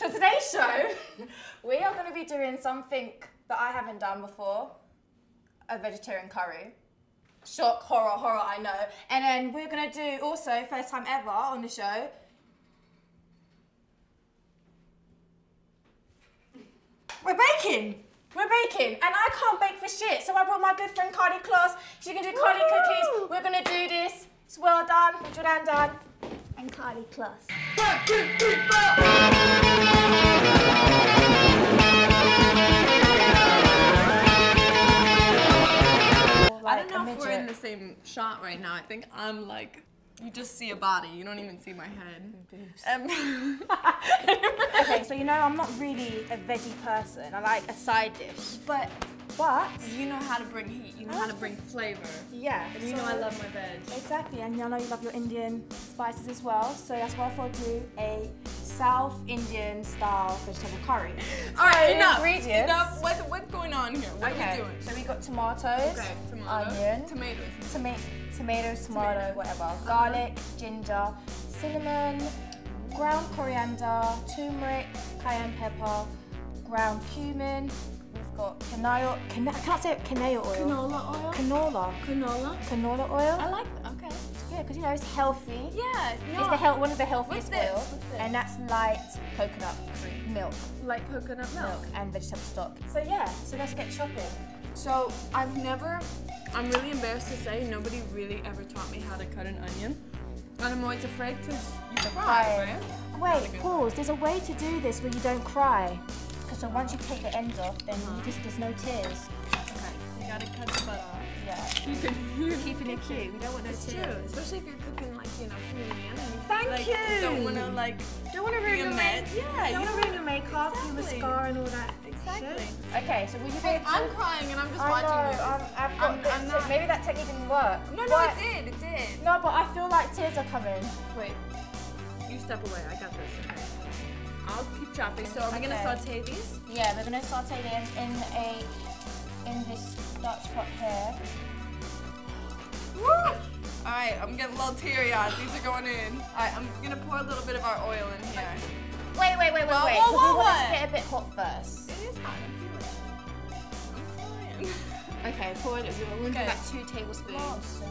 So today's show, we are going to be doing something that I haven't done before, a vegetarian curry. Shock, horror, horror, I know. And then we're going to do also, first time ever on the show, we're baking. We're baking, and I can't bake for shit, so I brought my good friend Karlie Kloss. She can do Karlie cookies. We're gonna do this. It's Well Dunn, Jourdan Dunn, and Karlie Kloss. I shot right now. I think I'm like, you just see a body. You don't even see my head. Um, okay, so you know I'm not really a veggie person. I like a side dish, but but you know how to bring heat. You know how to bring flavor. yeah, And you know I love my veg. Exactly, and I know you love your Indian spices as well, so that's why I thought I'd do a South Indian style vegetable curry. All right, So, enough. Ingredients. Enough. What, what's going on here? What are we doing? so we got tomatoes, Okay, tomato, onion, tomatoes. toma- tomatoes, tomato, whatever, garlic, ginger, cinnamon, ground coriander, turmeric, cayenne pepper, ground cumin. We've got canola, cana- I can't say it, canola oil. Canola oil. Canola. Canola. Canola oil. I like. Okay. Yeah, because you know it's healthy. Yeah. No. It's the hel- one of the healthiest oils, and that's light coconut cream, milk, Light coconut milk. milk, and vegetable stock. So yeah, so let's get shopping. So I've never, I'm really embarrassed to say, nobody really ever taught me how to cut an onion. And I'm always afraid because you cry, right? Wait, pause. There's a way to do this where you don't cry. Because so once you take the ends off, then you just there's no tears. Okay, you gotta cut the butt off. Yeah. Keep it, Keeping it cute. We don't want no It's tears. true, especially if you're cooking like, you know, Korean and you Thank like, you. don't wanna like, Don't want to ruin your makeup. Yeah, you you don't ruin your makeup, your Exactly. mascara and all that. Exactly. shit. Okay, so you be hey. I'm crying and I'm just I watching know. this. I'm, I've I'm- I'm not- Maybe that technique didn't work. no, no, but, it did, it did. No, but I feel like tears are coming. Wait, you step away, I got this, okay. I'll keep chopping. So are we gonna saute these? Yeah, we're gonna saute them in a in this Dutch pot here. Woo! Alright, I'm getting a little teary eyed. These are going in. Alright, I'm gonna pour a little bit of our oil in here. Wait, wait, wait, wait, Whoa, wait. whoa, whoa, we want it to get a bit hot first. It is hot, I feel it. I'm. Okay, pour it. We're gonna Okay. do like two tablespoons.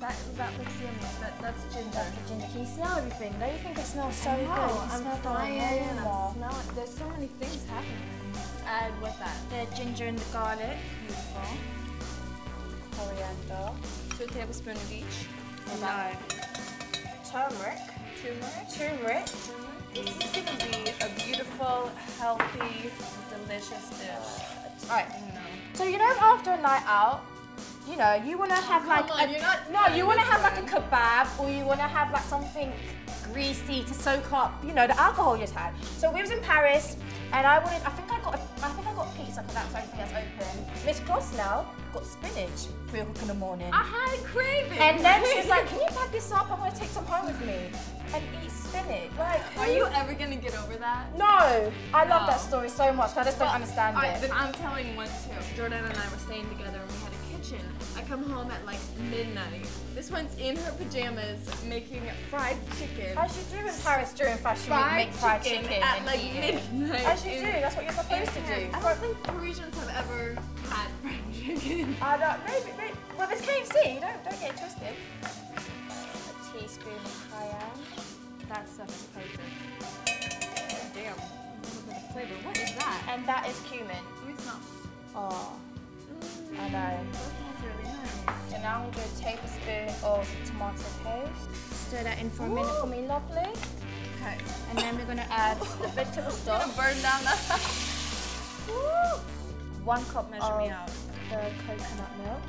that, that looks yummy. That, that's ginger. That's the ginger. Can you smell everything? Don't you think it smells so I good? You I'm smell the that? The ginger and the garlic. Beautiful. Coriander. Two tablespoons of each. No. Turmeric. Turmeric. Turmeric. Mm-hmm. This is gonna be a beautiful, healthy, delicious dish. Alright. No. So you know, after a night out, you know, you want to have oh, Come like on, a, no, you want to have like a kebab, or you want to have like something greasy to soak up, you know, the alcohol you just had. So we was in Paris, and I wanted, I think I got, a, I think I got pizza because that's the only thing that's open. Miss Kloss now got spinach three o'clock in the morning. I had a craving. And then she was like, "Can you pack this up? I want to take some home with me and eat spinach." Like, Are you ever gonna get over that? No, I love No. that story so much. I just don't understand Alright, it. then I'm telling one too. Jourdan and I were staying together and we had a kitchen. I come home at like midnight. This one's in her pajamas making fried chicken. As you do in Paris during fashion week, Fried make fried chicken chicken, at and like eat it. midnight. As you in- do, that's what you're supposed to do. I don't think Parisians have ever had fried chicken. I don't, maybe, maybe, well, it's KFC. Don't, don't get it twisted. A teaspoon of cayenne. That stuff is potent. Damn. A little bit of flavor. What is that? And that is cumin. Let me smell. Oh, I that really nice. So now I'm gonna do a tablespoon of tomato paste. Stir that in for a minute for me, lovely. Okay. And then we're gonna add the vegetable stock. Gonna burn down that. Woo! One cup Measure of me out. the coconut milk.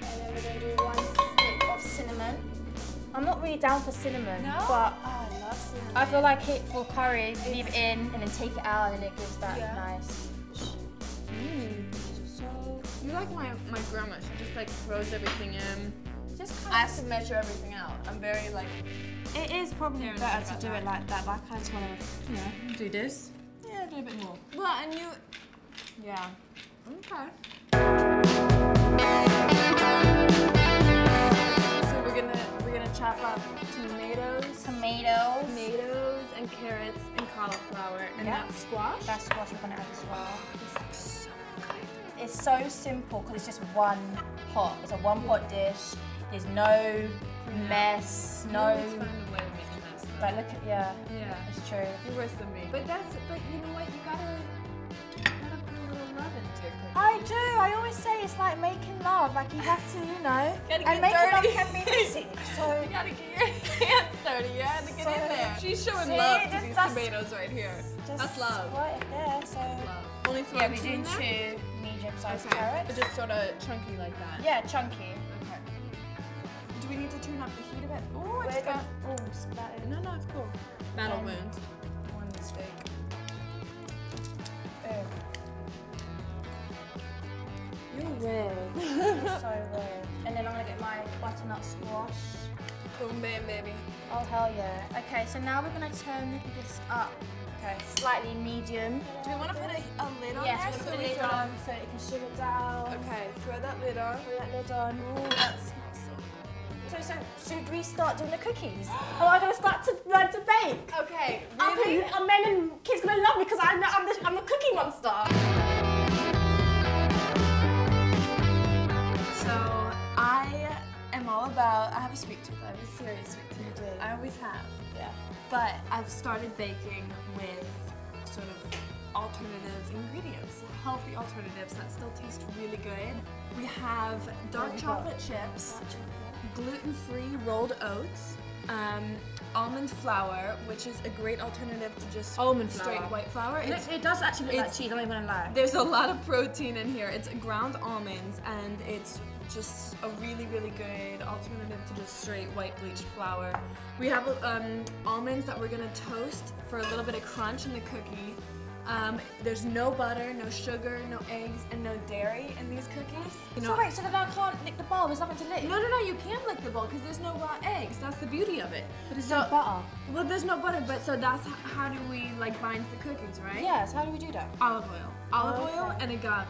And then we're going to do one stick of cinnamon. I'm not really down for cinnamon, No? but Oh, I love. I feel like it for curries, leave it in and then take it out and it gives that Yeah. nice. Mm. You're like my, my grandma. She just like throws everything in. just I have to measure everything out. I'm very like. it is probably better to do it like that. Like I just want to, you know, do this. Yeah, do a bit more. Well, and you. Yeah. Okay. Carrots and cauliflower and Yeah. that squash. That's squash we're gonna add as well. this looks so good. It's so simple because it's just one pot. It's a one pot dish. There's no mess, You no. always find a way to make a mess. though. Like look at yeah, Yeah. it's true. You're worse than me. But that's but you know what? You gotta I do. I always say it's like making love. Like you have to, you know. Gotta and get making love dirty. can be messy. So You gotta get your hands dirty. You have to get in there. She's showing See, love to these tomatoes right here. just That's love. Right there. So Love. Only throw yeah, we two do in two medium-sized Okay. carrots. But just sort of chunky like that. Yeah, chunky. Okay. Do we need to turn up the heat a bit? Oh, I We're just got. gonna- oh, splattered. No, no, it's cool. Battle wound. One mistake. You're so weird. And then I'm gonna get my butternut squash. Boom, bam, baby. Oh hell yeah. Okay, so now we're gonna turn this up. Okay, slightly medium. Do we want to put a, a lid on Yes, there? we're gonna so put a lid throw- on so it can sugar down. Okay, throw that lid on. Throw that lid on. Ooh, that smells so good. So, so should we start doing the cookies? Oh, I'm gonna start to learn to bake. Okay, I'll really? be- and men and kids gonna love me because I'm the, I'm the I'm the cookie monster. All about. I have a sweet tooth. I have a serious sweet tooth. You do. I always have. Yeah. But I've started baking with sort of alternative ingredients, healthy alternatives that still taste really good. We have dark chocolate chips, gluten-free rolled oats, um, almond flour, which is a great alternative to just Almond straight flour. white flour. It's it does actually look like cheese. I'm not even gonna lie. there's a lot of protein in here. It's ground almonds, and it's just a really, really good alternative to just straight white bleached flour. We have um, almonds that we're gonna toast for a little bit of crunch in the cookie. Um, there's no butter, no sugar, no eggs, and no dairy in these cookies. You so wait, so then I can't lick the bowl. There's nothing to lick. no, no, no, you can lick the bowl because there's no raw eggs. That's the beauty of it. but it's so- no butter. Well, there's no butter, but so that's how do we like bind the cookies, right? Yes. How do we do that? Olive oil, olive Okay. oil, and agave.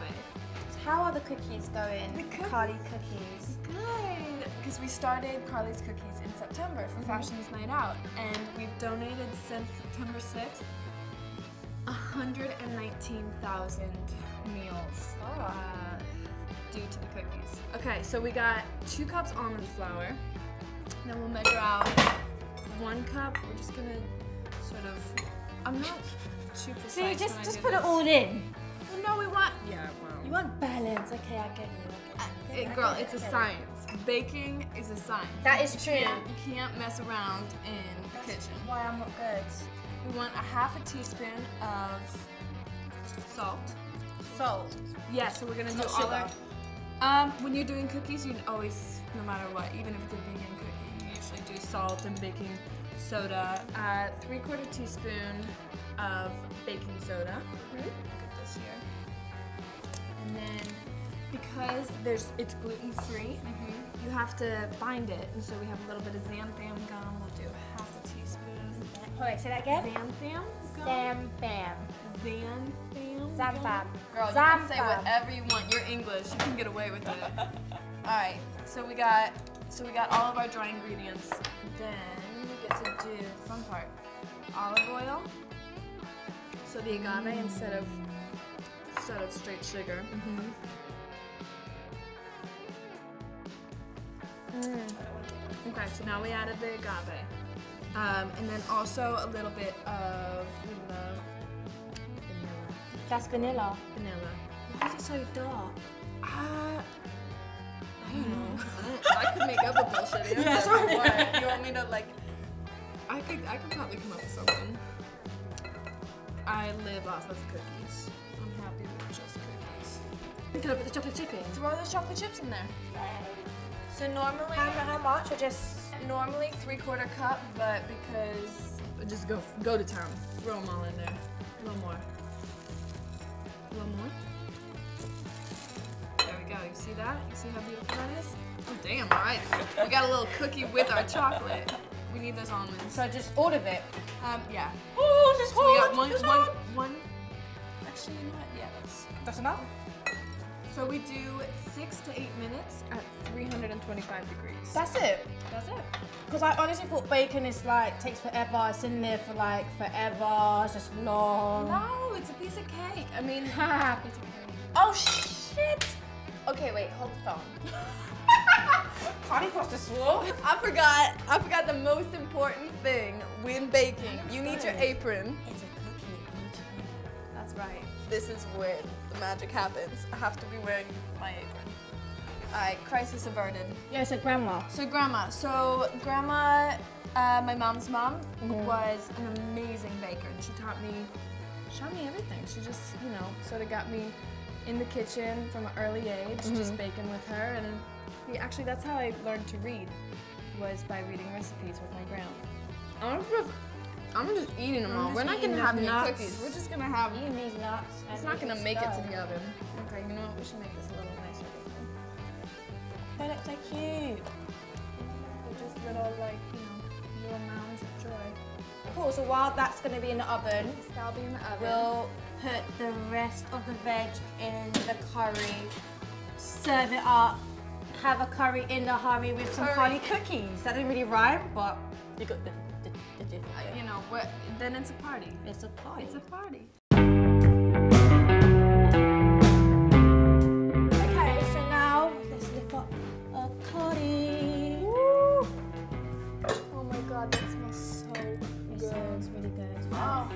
How are the cookies going? The cook- Karlie cookies. Good, because we started Karlie's Cookies in September for Fashions Night Out, and we've donated since September 6th 119,000 meals Oh. uh, due to the cookies. Okay, so we got two cups almond flour. Then we'll measure out one cup. We're just gonna sort of. I'm not too precise. See, when just just put it all in. Well, no, we want. Yeah, well. You want balance. Okay, I get you. I get you. It, I girl, it's a science. Baking is a science. That is true. You can't, you can't mess around in the That's kitchen. Why I'm not good. We want a half a teaspoon of salt. Salt. Yeah, so we're gonna do all sugar. our. Um, when you're doing cookies, you always, no matter what, even if it's a vegan cookie, you usually do salt and baking soda. Uh, three quarter teaspoon of baking soda. Look at this here. And then because there's it's gluten free, mm-hmm. you have to bind it, and so we have a little bit of xanthan gum. We'll do half a teaspoon. Hold on, say that again. Xanthan gum. Zam bam. Xanthan. Zam gum. bam. Girl, you Zam can say whatever you want. You're English. You can get away with it. all right. So we got so we got all of our dry ingredients. Then we get to do the fun part. Olive oil. So the agave instead of instead of straight sugar. Mm-hmm. Okay, so now we added the agave. Um, and then also a little bit of we love vanilla. That's vanilla. Vanilla. Why is it so dark? Uh, I don't know. I could make up a bullshit answer. Yeah, sorry. you want. You want me to like? I could. I could probably come up with something. I live off of cookies. I'm happy with just cookies. Can I put the chocolate chip in? Throw those chocolate chips in there. So normally, How, how much? Or just. normally three quarter cup, but because just go go to town. Throw them all in there. A little more. A little more. There we go. You see that? You see how beautiful that is? Oh damn! All right, we got a little cookie with our chocolate. We need those almonds. So I just all of it. Um, yeah. Oh, just So we got hard. one, This is one, hard. one. Actually, you know what? Yeah, that's. That's enough. So we do six to eight minutes at 325 degrees. That's it. That's it. Because I honestly thought bacon is like takes forever. It's in there for like forever. It's just long. No, it's a piece of cake. I mean, Ha. piece of cake. oh shit! Okay, wait, hold the phone. Honey crossed the swore. I forgot. I forgot the most important thing when baking. You need your apron. It's a cookie. That's right. This is where the magic happens. I have to be wearing my apron. Alright, crisis averted. Yeah, a grandma. So grandma, so grandma, uh, my mom's mom was an amazing baker. And she taught me, she taught me everything. She just, you know, sort of got me in the kitchen from an early age, just baking with her. And we, actually, that's how I learned to read, was by reading recipes with my grandma. I'm just, eating them all. We're not gonna have any nuts. cookies. We're just gonna have. Eating these nuts. It's not gonna make it to the oven. Okay, you know what? We should make this a little nicer. They look so cute. They're just little, like, you know, little mounds of joy. Cool. So while that's gonna be in the oven, That'll be in the oven. we'll put the rest of the veg in the curry. Serve it up. Have a curry in the hurry with some Curry. cookies. That didn't really rhyme, but you got the the, the Uh, you know what? Then it's a party. It's a party. It's a party. Okay, so now let's lift up a curry. Oh my god, that smells so It sounds really good. Oh,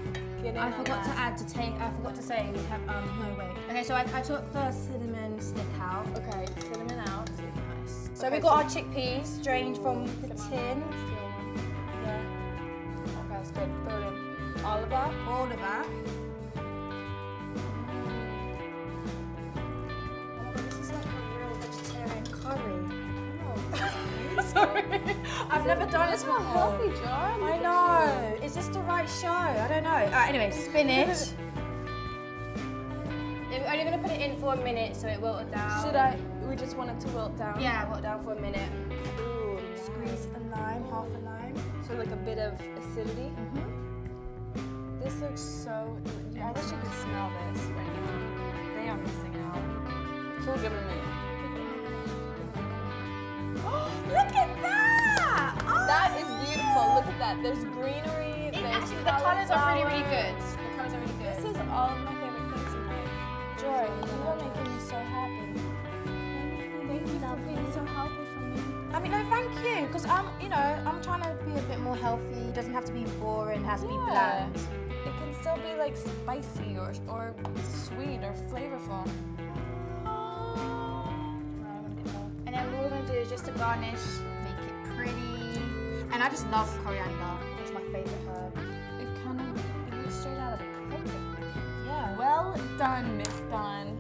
I forgot to add to take. I forgot to say we have um no wait. Okay, so I, I took the cinnamon stick out. Okay, cinnamon out. Nice. So Okay, we got so- our chickpeas drained from the tin. Yeah. Okay, that's good. Throw it in. All of that? All of that. Oh, this is like a real vegetarian curry. Sorry, I've never done this before. John. I know. Is this the right show? I don't know. Anyway, spinach. We're only gonna put it in for a minute so it wilted down. Should I? We just want it to wilt down. Yeah, wilt down for a minute. Ooh, Squeeze a lime, half a lime. So like a bit of acidity. Mm-hmm. This looks so. I wish you could smell this right now. They are missing out. So we'll give it a minute. Look at that! Oh! That is beautiful. Look at that. There's greenery. It There's actually, the colours are really, really good. The colours are really good. This is all of my favorite things in life. Joy, you are making me so happy. Thank you for being so me. I mean, no, thank you, because I'm, um, you know, I'm trying to be a bit more healthy. It doesn't have to be boring. It has to be Yeah. bland. It can still be like spicy or or sweet or flavorful. And then what we're gonna do is just to garnish, make it pretty. And I just love coriander. It's my favorite herb. It kind of it looks straight out of a cookie. Yeah. Well done, Miss. Boom.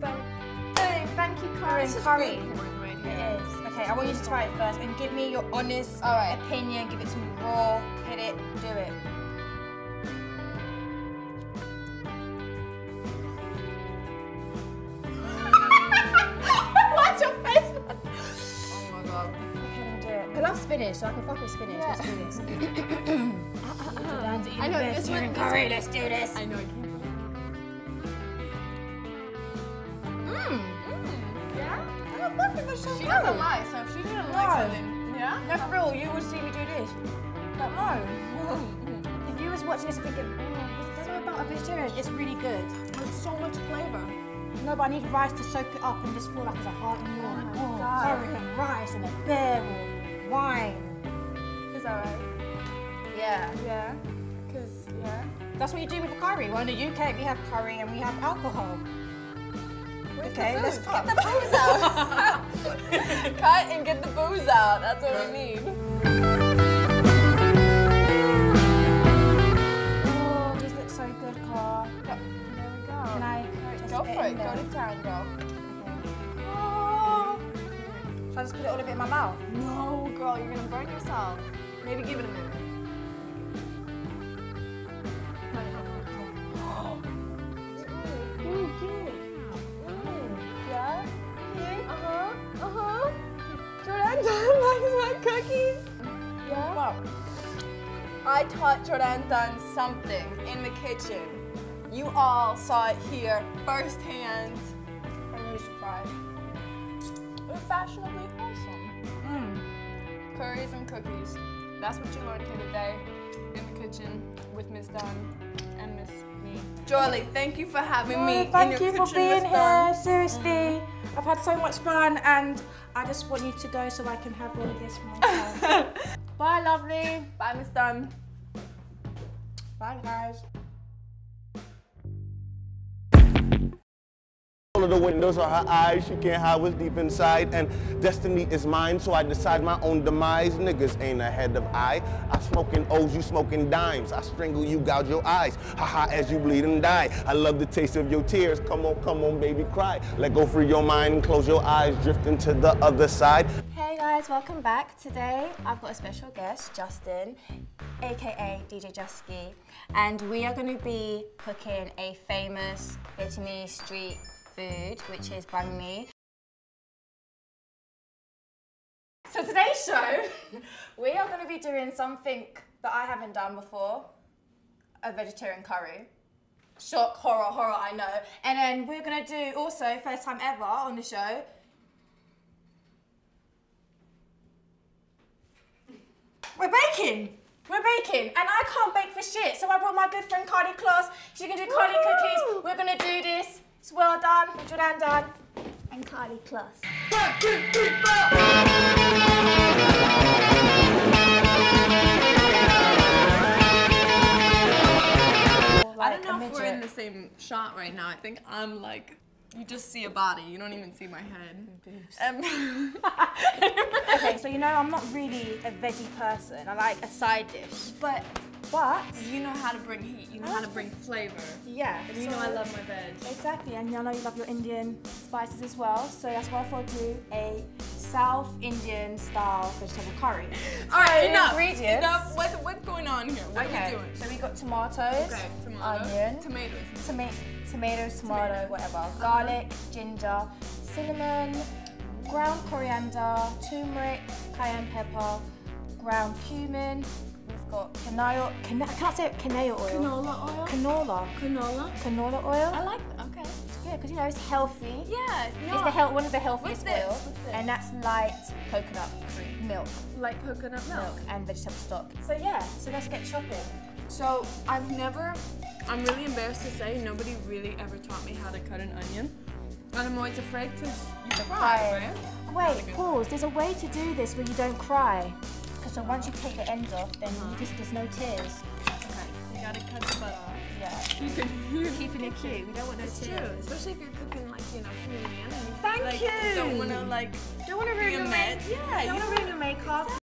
Boom. Thank you, Corinne. This is food right It here. is. Okay, I want you to try it first and give me your honest All right. opinion. Give it some raw. Hit it. Do it. What's your face? Oh my god. Okay, let me do it. I love spinach, so I can fuck with spinach. Let's do this. I know this one. Curry. Let's do this. I know the She doesn't lie, so if she didn't like No. something, yeah. No, for real, you would see me do this. But no. If you was watching this and thinking, oh, I don't know about a vegetarian, it's really good. There's so much flavor. No, but I need rice to soak it up and just feel like it's a hearty meal. Oh my God. curry and rice and a beer or wine. Is that right? Yeah. Yeah. Cause yeah. That's what you do with curry. Well, in the UK, we have curry and we have alcohol. Where's Okay, let's cut. Get the booze out. cut and get the booze out. That's what we need. Oh, these look so good, Car. There we go. Can I just Go for it. Go there? to town, girl. Oh. Should I just put it all of it in my mouth? No, girl, you're gonna burn yourself. Maybe give it a minute. I taught Jourdan Dunn something in the kitchen. You all saw it here firsthand. I'm really surprised. We're fashionably wholesome. Mm. Curries and cookies. That's what you learned here today in the kitchen with Miss Dunn and Miss me. Thank you for having me. thank you for being here. Seriously, I've had so much fun, and I just want you to go so I can have all of this myself. Bye, lovely. Bye, Miss Dunn. Bye, guys. All of the windows are her eyes, she can't hide what's deep inside. And destiny is mine, so I decide my own demise. Niggas ain't ahead of I. I smoking O's, you smoking dimes. I strangle you, gouge your eyes. Haha, as you bleed and die. I love the taste of your tears. Come on, come on, baby, cry. Let go free your mind close your eyes, drifting to the other side. Hey guys, welcome back. Today I've got a special guest, Justin, aka DJ Jusky, and we are going to be cooking a famous Vietnamese street food, which is banh mi. So today's show, we are going to be doing something that I haven't done before, a vegetarian curry. Shock, horror, horror, I know. And then we're going to do also, first time ever on the show, We're baking! We're baking! And I can't bake for shit, so I brought my good friend Karlie Kloss. She's gonna do Karlie cookies. We're gonna do this. It's well done, well done. And Karlie Kloss. I don't know if we're in the same shot right now. I think I'm like, you just see a body. You don't even see my head. Um, Okay, so you know I'm not really a veggie person. I like a side dish. but But, you know how to bring heat. You know how to bring flavor. yeah. And you know I love my veg. Exactly, and I know you love your Indian spices as well, so that's why I thought I'd do a South Indian style vegetable curry. All right, So, enough. ingredients. Enough. What, what's going on here? What are we doing? so we got tomatoes, Okay, tomato, onion, tomatoes. toma- tomatoes, tomato, whatever, garlic, ginger, cinnamon, ground coriander, turmeric, cayenne pepper, ground cumin. We've got canola, cana- can I say it? Canola oil. Canola oil. Canola. Canola. Canola oil. I like that. Okay. Yeah, because you know it's healthy. Yeah. No. It's the hel- one of the healthiest oils? And that's light coconut cream, milk, Light coconut milk. milk, and vegetable stock. So yeah, so let's get chopping. So I've never, I'm really embarrassed to say, nobody really ever taught me how to cut an onion. And I'm always afraid because you cry, Cry. right? Wait, pause. There's a way to do this where you don't cry. Because so once you take the ends off, then you just there's no tears. Okay. You gotta cut the butt Yeah. You can, Keeping it cute. We don't want no It's true, especially if you're cooking like you know Fujian and you Thank like, you. don't want to like Don't want to ruin your makeup. Yeah, don't want to ruin your makeup.